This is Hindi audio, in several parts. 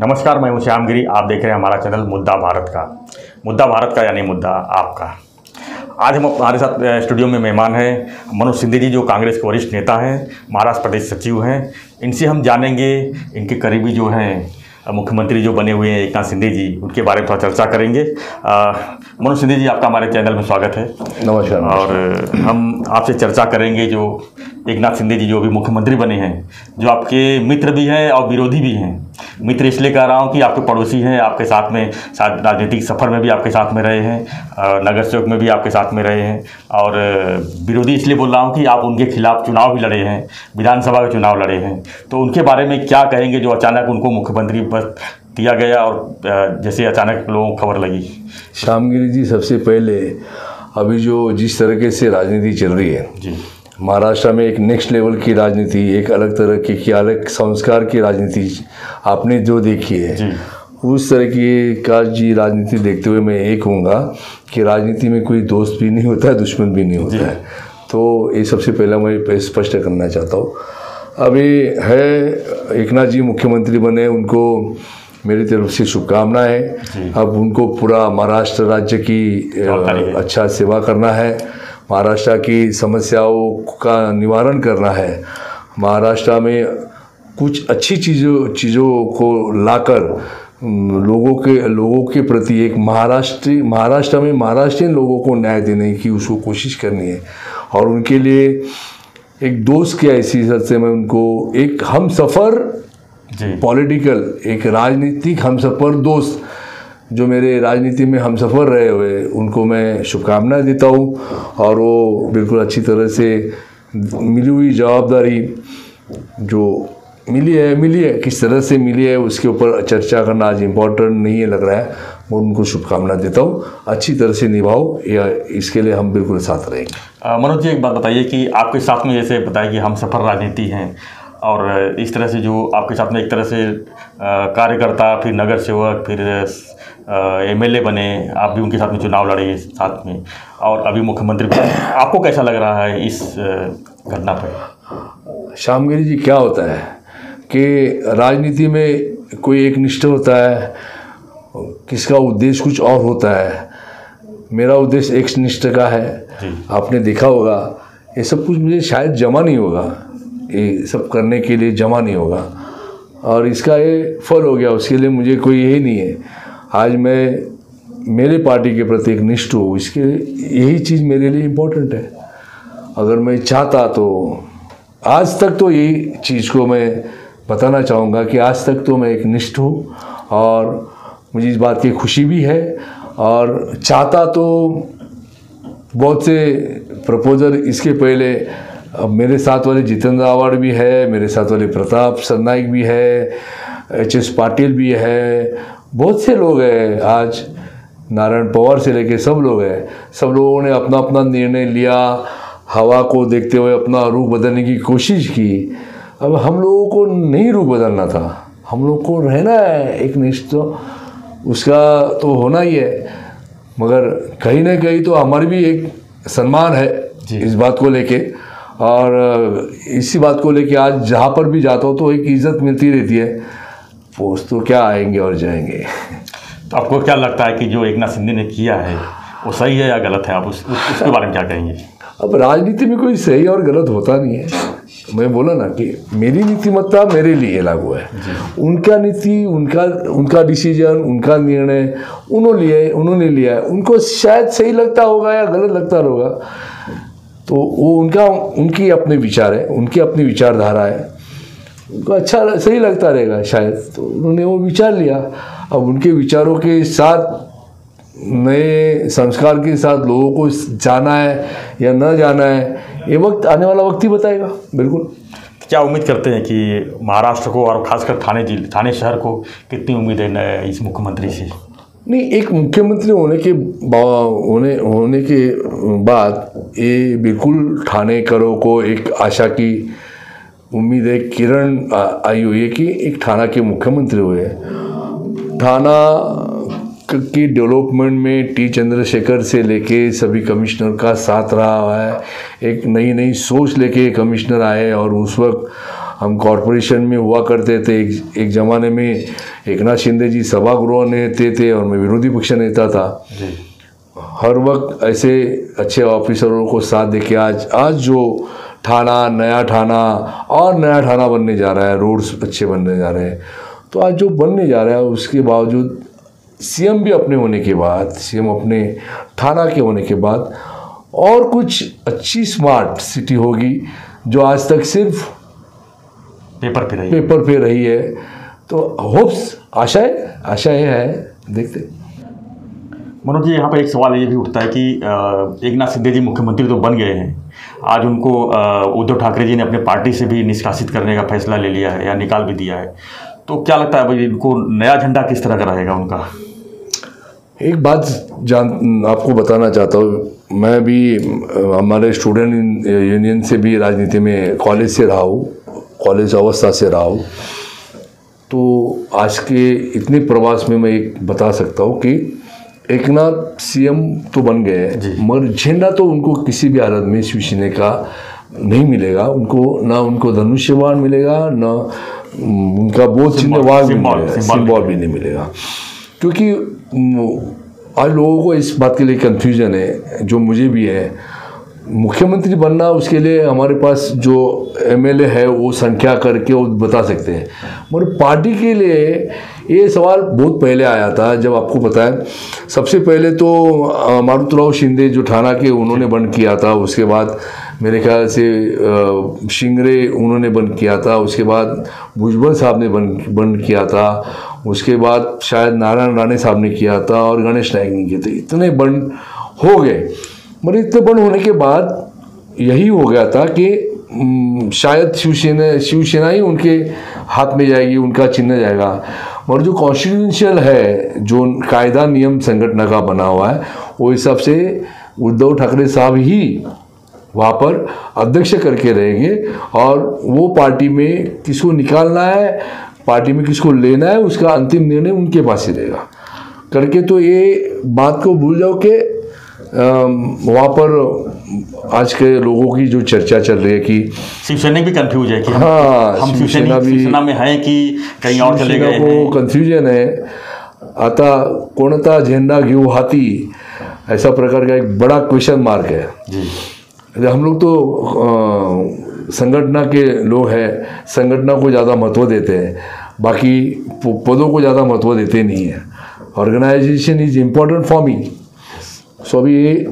नमस्कार मैं हूँ श्याम गिरी। आप देख रहे हैं हमारा चैनल मुद्दा भारत का। मुद्दा भारत का यानी मुद्दा आपका। आज हम हमारे साथ स्टूडियो में मेहमान हैं। मनोज सिंधे जी जो कांग्रेस के वरिष्ठ नेता हैं महाराष्ट्र प्रदेश सचिव हैं। इनसे हम जानेंगे इनके करीबी जो हैं मुख्यमंत्री जो बने हुए हैं एक नाथ सिंधे जी उनके बारे में थोड़ा चर्चा करेंगे। मनोज सिंधे जी आपका हमारे चैनल में स्वागत है। नमस्कार। और हम आपसे चर्चा करेंगे जो एक नाथ शिंदे जी जो अभी मुख्यमंत्री बने हैं जो आपके मित्र भी हैं और विरोधी भी हैं। मित्र इसलिए कह रहा हूँ कि आपके पड़ोसी हैं आपके साथ में साथ राजनीतिक सफ़र में भी आपके साथ में रहे हैं नगर सेवक में भी आपके साथ में रहे हैं। और विरोधी इसलिए बोल रहा हूँ कि आप उनके खिलाफ चुनाव भी लड़े हैं विधानसभा के चुनाव लड़े हैं। तो उनके बारे में क्या कहेंगे जो अचानक उनको मुख्यमंत्री पद दिया गया और जैसे अचानक लोगों को खबर लगी? श्यामगिरी जी सबसे पहले अभी जो जिस तरीके से राजनीति चल रही है जी। महाराष्ट्र में एक नेक्स्ट लेवल की राजनीति एक अलग तरह की, की अलग संस्कार की राजनीति आपने जो देखी है उस तरह की का जी राजनीति देखते हुए मैं एक कहूँगा कि राजनीति में कोई दोस्त भी नहीं होता है दुश्मन भी नहीं होता है। तो ये सबसे पहला मैं स्पष्ट करना चाहता हूँ। अभी है एक नाथ जी मुख्यमंत्री बने उनको मेरी तरफ़ से शुभकामनाएँ अब उनको पूरा महाराष्ट्र राज्य की है। अच्छा सेवा करना है। महाराष्ट्र की समस्याओं का निवारण करना है। महाराष्ट्र में कुछ अच्छी चीज़ों चीज़ों को लाकर लोगों के लोगों के प्रति एक महाराष्ट्री महाराष्ट्र में महाराष्ट्रीयन लोगों को न्याय देने की उसको कोशिश करनी है। और उनके लिए एक दोस्त की ऐसी से मैं उनको एक हम सफ़र पॉलिटिकल एक राजनीतिक हम सफ़र दोस्त जो मेरे राजनीति में हम सफ़र रहे हुए, उनको मैं शुभकामनाएँ देता हूँ और वो बिल्कुल अच्छी तरह से मिली हुई जवाबदारी जो मिली है मिली है, किस तरह से मिली है, उसके ऊपर चर्चा करना आज इम्पोर्टेंट नहीं है लग रहा है, मैं उनको शुभकामना देता हूँ। अच्छी तरह से निभाओ, या इसके लिए हम बिल्कुल साथ रहेंगे। मनोज जी, एक बात बताइए कि आपके साथ में जैसे बताया कि हम सफ़र राजनीति हैं और इस तरह से जो आपके साथ में एक तरह से कार्यकर्ता फिर नगर सेवक फिर एमएलए बने आप भी उनके साथ में चुनाव लड़े साथ में। और अभी मुख्यमंत्री बने आपको कैसा लग रहा है इस घटना पर श्यामगिरी जी क्या होता है कि राजनीति में कोई एक निष्ठ होता है किसका उद्देश्य कुछ और होता है? मेरा उद्देश्य एक निष्ठ का है। आपने देखा होगा ये सब कुछ मुझे शायद जमा नहीं होगा। ये सब करने के लिए जमा नहीं होगा। और इसका ये फल हो गया, उसके लिए मुझे कोई यही नहीं है। आज मैं मेरे पार्टी के प्रति एक निष्ठ हूँ, इसके यही चीज़ मेरे लिए इम्पोर्टेंट है। अगर मैं चाहता तो आज तक तो यही चीज़ को मैं बताना चाहूँगा कि आज तक तो मैं एक निष्ठ हूँ और मुझे इस बात की खुशी भी है। और चाहता तो बहुत से प्रपोजल इसके पहले अब मेरे साथ वाले जितेंद्र आवाड़ भी है मेरे साथ वाले प्रताप सरनाइक भी है एच एस पाटिल भी है बहुत से लोग हैं आज नारायण पवार से लेके सब लोग हैं। सब लोगों ने अपना अपना निर्णय लिया हवा को देखते हुए अपना रुख बदलने की कोशिश की। अब हम लोगों को नहीं रुख बदलना था। हम लोग को रहना है एक निष्ठ तो उसका तो होना ही है। मगर कहीं ना कहीं तो हमारी भी एक सम्मान है इस बात को लेके। और इसी बात को लेके आज जहाँ पर भी जाता हूँ तो एक इज़्ज़त मिलती रहती है। पोस्ट तो क्या आएँगे और जाएँगे। तो आपको क्या लगता है कि जो एक नाथ सिंधी ने किया है वो सही है या गलत है? आप उस, उस उसके बारे में क्या कहेंगे? अब राजनीति में कोई सही और गलत होता नहीं है। मैं बोला ना कि मेरी नीतिमत्ता मेरे लिए लागू है। उनका नीति उनका उनका डिसीज़न उनका निर्णय उन्होंने लिए उन्होंने लिया है। उनको शायद सही लगता होगा या गलत लगता होगा। तो वो उनका, उनकी अपने विचार है, उनकी अपनी विचारधारा है। उनको अच्छा सही लगता रहेगा शायद। तो उन्होंने वो विचार लिया। अब उनके विचारों के साथ, नए संस्कार के साथ लोगों को जाना है या न जाना है, ये वक्त आने वाला वक्त ही बताएगा। बिल्कुल। क्या उम्मीद करते हैं कि महाराष्ट्र को और खासकर थाने ज़िले थाने शहर को कितनी उम्मीद है इस मुख्यमंत्री से? नहीं, एक मुख्यमंत्री होने के होने होने के बाद ये बिल्कुल ठाणे करो को एक आशा की उम्मीद है, किरण आई हुई है कि एक थाना के मुख्यमंत्री हुए। थाना क- की डेवलपमेंट में टी चंद्रशेखर से लेके सभी कमिश्नर का साथ रहा है। एक नई नई सोच लेके कमिश्नर आए और उस वक्त हम कॉरपोरेशन में हुआ करते थे एक, एक ज़माने में एक नाथ शिंदे जी सभागृह नेते थे और मैं विरोधी पक्ष नेता था। हर वक्त ऐसे अच्छे ऑफिसरों को साथ दे के आज आज जो थाना नया थाना और नया थाना बनने जा रहा है रोड्स अच्छे बनने जा रहे हैं तो आज जो बनने जा रहा है उसके बावजूद सीएम भी अपने होने के बाद सीएम अपने थाना के होने के बाद और कुछ अच्छी स्मार्ट सिटी होगी जो आज तक सिर्फ़ पेपर पे रही पेपर पे रही है। तो होप्स आशाएँ आशाएँ है। देखते। मनोज जी यहाँ पर एक सवाल ये भी उठता है कि एक नाथ शिंदे जी मुख्यमंत्री तो बन गए हैं। आज उनको उद्धव ठाकरे जी ने अपने पार्टी से भी निष्कासित करने का फैसला ले लिया है या निकाल भी दिया है। तो क्या लगता है भाई इनको नया झंडा किस तरह का रहेगा उनका? एक बात जान आपको बताना चाहता हूँ। मैं भी हमारे स्टूडेंट यूनियन से भी राजनीति में कॉलेज से रहा हूँ। कॉलेज अवस्था से रहा हूँ। तो आज के इतने प्रवास में मैं एक बता सकता हूँ कि एक नाथ सीएम तो बन गए मगर झंडा तो उनको किसी भी हालत में शिवसेना का नहीं मिलेगा। उनको ना उनको धनुष्यबाण मिलेगा ना उनका बोध चिन्ह वहाँ भी मिलेगा भी नहीं मिलेगा। क्योंकि आज लोगों को इस बात के लिए कंफ्यूजन है जो मुझे भी है मुख्यमंत्री बनना उसके लिए हमारे पास जो एमएलए है, वो संख्या करके वो बता सकते हैं। मगर पार्टी के लिए ये सवाल बहुत पहले आया था, जब आपको पता है। सबसे पहले तो मारुतराव शिंदे जो थाना के उन्होंने बंद किया था, उसके बाद मेरे ख्याल से शिंगरे उन्होंने बंद किया था, उसके बाद भुजबल साहब ने बंद बंद किया था, उसके बाद शायद नारायण राणे साहब ने किया था और गणेश नायक ने किए थे। इतने बंद हो गए। इतने होने के बाद यही हो गया था कि हम्म, शायद शिवसेना शिवसेना ही उनके हाथ में जाएगी उनका चिन्ह जाएगा। मगर जो कॉन्स्टिट्यूंशियल है जो कायदा नियम संगठन का बना हुआ है वो हिसाब से उद्धव ठाकरे साहब ही वहाँ पर अध्यक्ष करके रहेंगे। और वो पार्टी में किसको निकालना है पार्टी में किसको लेना है उसका अंतिम निर्णय उनके पास ही रहेगा। करके तो ये बात को भूल जाओ कि वहाँ पर आज के लोगों की जो चर्चा चल रही है कि शिवसैनिक भी कंफ्यूज है कि हाँ, हम शिवसेना शिवसेना भी- शिवसेना में हैं कि कहीं और चले गए शिवसेना को हैं? कन्फ्युजन है। आता कोणता झेंडा घेऊ हाती ऐसा प्रकार का एक बड़ा क्वेश्चन मार्क है। जी। हम लोग तो संगठना के लोग हैं। संगठना को ज़्यादा महत्व देते हैं। बाकी पदों को ज़्यादा महत्व देते नहीं है। Organisation is important for me so अभी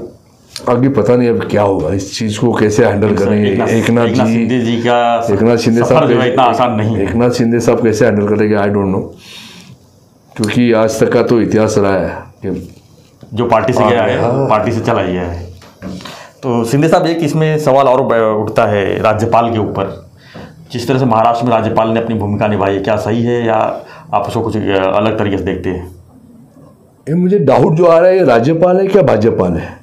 आगे पता नहीं अब क्या होगा। इस चीज़ को कैसे हैंडल करेंगे एक नाथ- जी जी का एक नाथ शिंदे साहब इतना आसान नहीं है। एक नाथ शिंदे साहब कैसे हैंडल करेंगे? आई डोंट नो क्योंकि आज तक का तो इतिहास रहा है कि जो पार्टी से गया है पार्टी से चला गया है। तो शिंदे साहब एक इसमें सवाल और उठता है राज्यपाल के ऊपर। जिस तरह से महाराष्ट्र में राज्यपाल ने अपनी भूमिका निभाई है क्या सही है या आप उसको कुछ अलग तरीके से देखते हैं? ये मुझे डाउट जो आ रहा है ये राज्यपाल है क्या भाजपाल है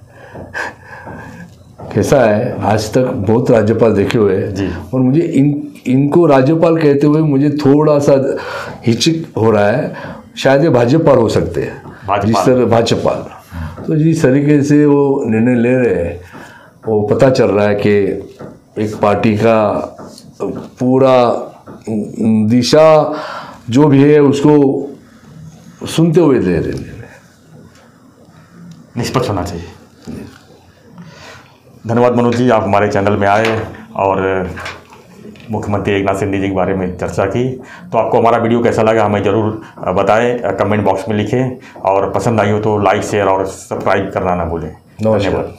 कैसा है? आज तक बहुत राज्यपाल देखे हुए हैं। और मुझे इन इनको राज्यपाल कहते हुए मुझे थोड़ा सा हिचक हो रहा है शायद ये भाजपाल हो सकते हैं। जिस तरह भाजपाल तो जिस तरीके से वो निर्णय ले रहे हैं वो पता चल रहा है कि एक पार्टी का पूरा दिशा जो भी है उसको सुनते हुए ले रहे हैं। निष्पक्ष होना चाहिए। धन्यवाद मनोज जी आप हमारे चैनल में आए और मुख्यमंत्री एक नाथ शिंदे जी के बारे में चर्चा की। तो आपको हमारा वीडियो कैसा लगा हमें ज़रूर बताएँ कमेंट बॉक्स में लिखें और पसंद आई हो तो लाइक शेयर और सब्सक्राइब करना ना भूलें। धन्यवाद।